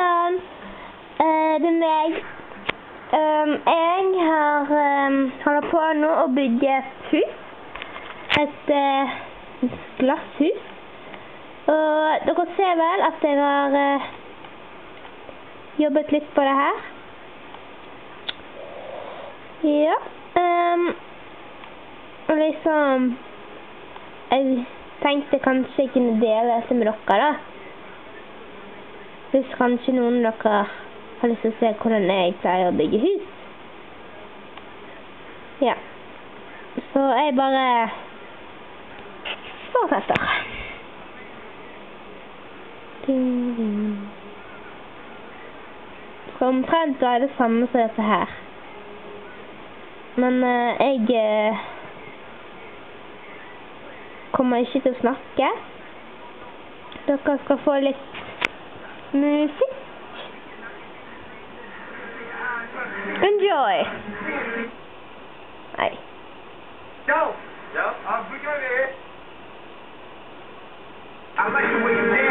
Hallo. Uh, eh, det er meg. Um, jeg har um, holder på nå å bygge et hus. Et uh, glasshus. Og dere ser vel at jeg har uh, jobbet litt på det her. Ja. Um, og liksom Jeg tenkte kanskje jeg kunne dele dette med dere, da. Hvis kanskje noen av dere har lyst til å se hvordan jeg pleier å bygge hus. Ja. Så jeg bare fortsetter. Så omtrent da er det samme som dette her. Men uh, jeg uh, kommer ikke til å snakke. Dere skal få litt music. Enjoy. Bye. Yo. Yo. I'm good. Eh? I like the way you.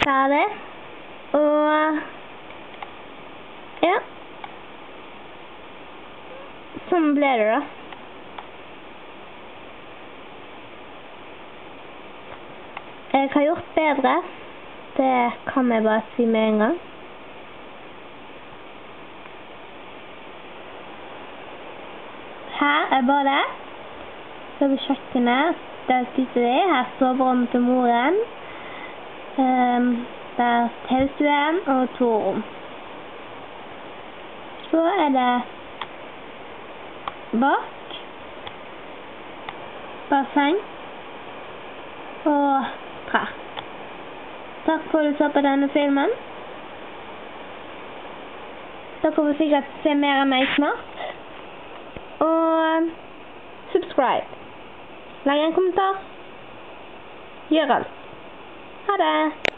Er ferdig. Og Ja. Sånn ble det, da. Jeg har gjort bedre. Det kan jeg bare si med en gang. Her er badet. Så er det kjøkkenet. Der sitter de. Her soverommet til moren. Um, der er TV-stuen og to rom. Så er det bak. Basseng. Og tre. Takk for at du så på denne filmen. Dere får sikkert se mer av meg snart. Og subscribe. Legg en kommentar. Gjør alt. Ha det.